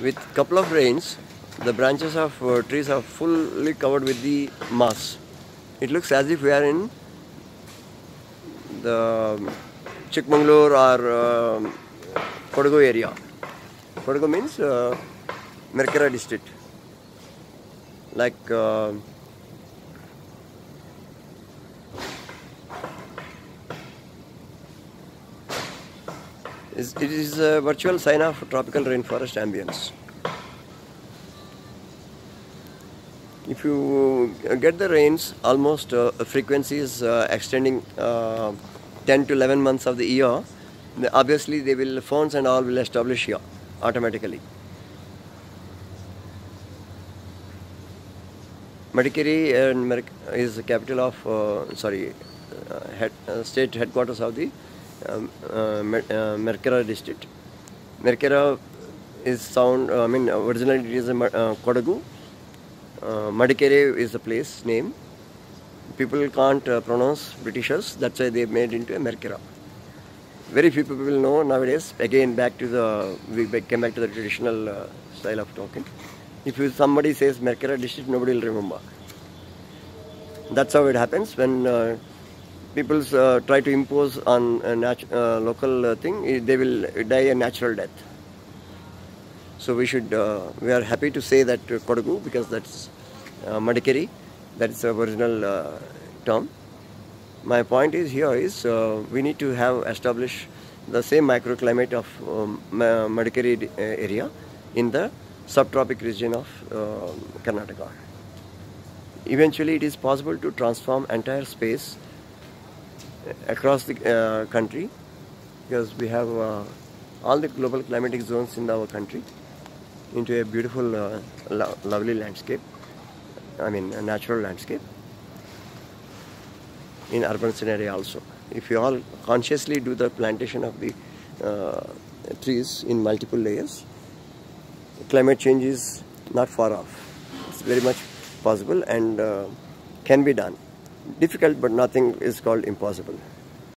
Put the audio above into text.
with couple of rains, the branches of uh, trees are fully covered with the moss. It looks as if we are in the Chikmagalur or uh, area. Kodagu means uh, district. Like uh, it is a virtual sign of tropical rainforest ambience. If you get the rains, almost uh, frequency is uh, extending uh, 10 to 11 months of the year. Obviously, they will phones and all will establish here automatically. Madikeri is the capital of uh, sorry uh, head, uh, state headquarters of the um, uh, Mer- uh, Mercara district. Mercara is sound. Uh, I mean, originally it is a uh, Kodagu. Uh, Madikeri is the place name. People can't uh, pronounce Britishers. That's why they made into a Mercara. Very few people know nowadays. Again, back to the we came back to the traditional uh, style of talking. If you, somebody says Mercara district, nobody will remember. That's how it happens when people uh, try to impose on a nat- uh, local uh, thing. eh, They will die a natural death. So we should. Uh, we are happy to say that uh, Kodagu because that's uh, Madikeri. That's the original uh, term. My point is here is uh, we need to have established the same microclimate of um, Madikeri uh, area in the subtropic region of uh, Karnataka. Eventually, it is possible to transform entire space across the uh, country because we have uh, all the global climatic zones in our country into a beautiful, uh, lo- lovely landscape. I mean, a natural landscape in urban scenario also. If you all consciously do the plantation of the trees in multiple layers, climate change is not far off. It's very much possible and uh, can be done. Difficult, but nothing is called impossible.